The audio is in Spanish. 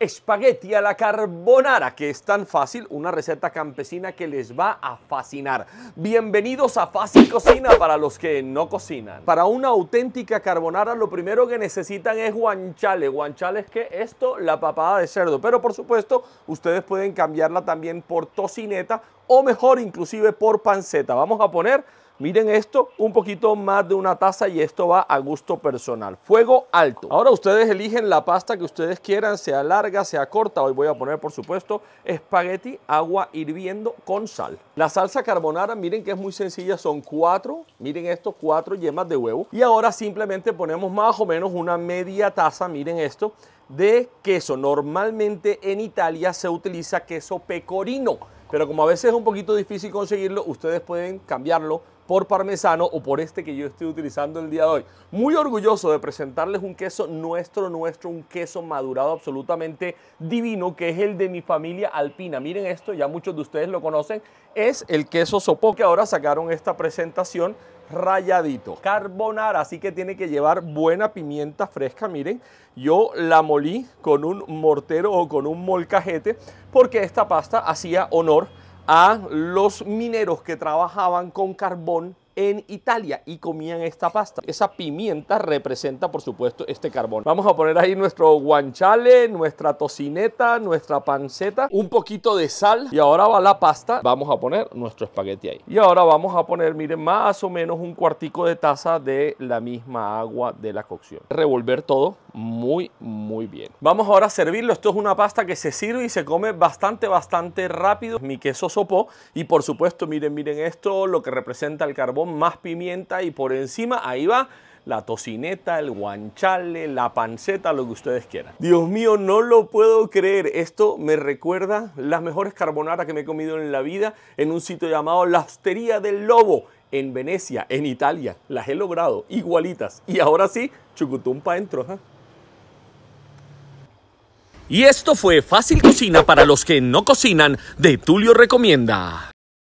espagueti a la carbonara, que es tan fácil, una receta campesina que les va a fascinar. Bienvenidos a Fácil Cocina para los que no cocinan. Para una auténtica carbonara lo primero que necesitan es guanchale. Guanchale es que esto, la papada de cerdo, pero por supuesto ustedes pueden cambiarla también por tocineta o mejor inclusive por panceta. Vamos a poner Miren esto, un poquito más de una taza y esto va a gusto personal. Fuego alto. Ahora ustedes eligen la pasta que ustedes quieran, sea larga, sea corta. Hoy voy a poner, por supuesto, espagueti, agua hirviendo con sal. La salsa carbonara, miren que es muy sencilla, son cuatro, miren esto, cuatro yemas de huevo. Y ahora simplemente ponemos más o menos una media taza, miren esto, de queso. Normalmente en Italia se utiliza queso pecorino, pero como a veces es un poquito difícil conseguirlo, ustedes pueden cambiarlo por parmesano o por este que yo estoy utilizando el día de hoy. Muy orgulloso de presentarles un queso nuestro, nuestro, un queso madurado absolutamente divino, que es el de mi familia alpina. Miren esto, ya muchos de ustedes lo conocen, es el queso sopó que ahora sacaron esta presentación rayadito. Carbonara, así que tiene que llevar buena pimienta fresca, miren. Yo la molí con un mortero o con un molcajete porque esta pasta hacía honor a los mineros que trabajaban con carbón en Italia y comían esta pasta. Esa pimienta representa, por supuesto, este carbón. Vamos a poner ahí nuestro guanchale, nuestra tocineta, nuestra panceta, un poquito de sal y ahora va la pasta. Vamos a poner nuestro espagueti ahí. Y ahora vamos a poner, miren, más o menos un cuartico de taza de la misma agua de la cocción. Revolver todo muy, muy bien. Vamos ahora a servirlo. Esto es una pasta que se sirve y se come bastante, bastante rápido. Mi queso sopó y por supuesto, miren, miren esto, lo que representa el carbón más pimienta y por encima ahí va la tocineta, el guanchale, la panceta, lo que ustedes quieran. Dios mío, no lo puedo creer. Esto me recuerda las mejores carbonaras que me he comido en la vida en un sitio llamado La Hostería del Lobo en Venecia, en Italia. Las he logrado igualitas. Y ahora sí, chucutum pa' dentro. ¿eh? Y esto fue Fácil Cocina para los que no cocinan de Tulio Recomienda.